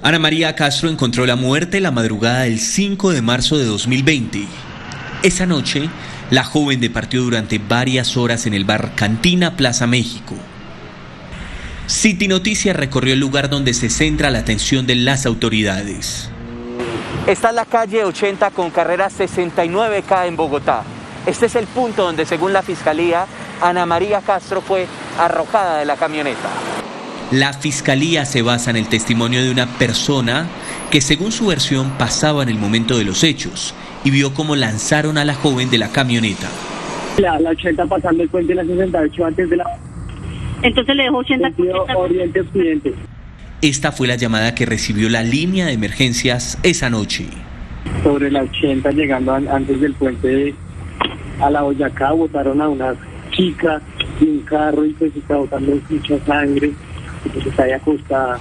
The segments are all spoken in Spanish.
Ana María Castro encontró la muerte la madrugada del 5 de marzo de 2020. Esa noche, la joven departió durante varias horas en el bar Cantina Plaza México. City Noticias recorrió el lugar donde se centra la atención de las autoridades. Esta es la calle 80 con carrera 69K en Bogotá. Este es el punto donde, según la Fiscalía, Ana María Castro fue arrojada de la camioneta. La fiscalía se basa en el testimonio de una persona que según su versión pasaba en el momento de los hechos y vio cómo lanzaron a la joven de la camioneta. La, la 80 pasando el puente de la 68 antes de la... Entonces le dejó 80 Oriente-Occidente. Esta fue la llamada que recibió la línea de emergencias esa noche. Sobre la 80 llegando antes del puente de, a la Boyacá botaron a una chica de un carro y pues está botando mucha sangre está ahí acostada.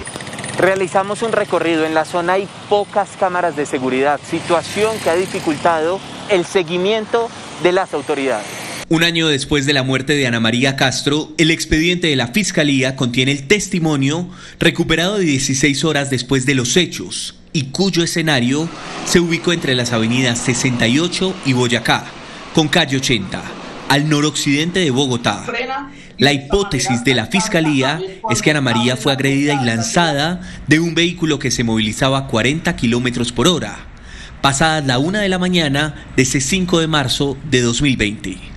Realizamos un recorrido. En la zona hay pocas cámaras de seguridad, situación que ha dificultado el seguimiento de las autoridades. Un año después de la muerte de Ana María Castro, el expediente de la Fiscalía contiene el testimonio recuperado de 16 horas después de los hechos y cuyo escenario se ubicó entre las avenidas 68 y Boyacá, con calle 80, al noroccidente de Bogotá. La hipótesis de la fiscalía es que Ana María fue agredida y lanzada de un vehículo que se movilizaba a 40 kilómetros por hora, pasada la una de la mañana de ese 5 de marzo de 2020.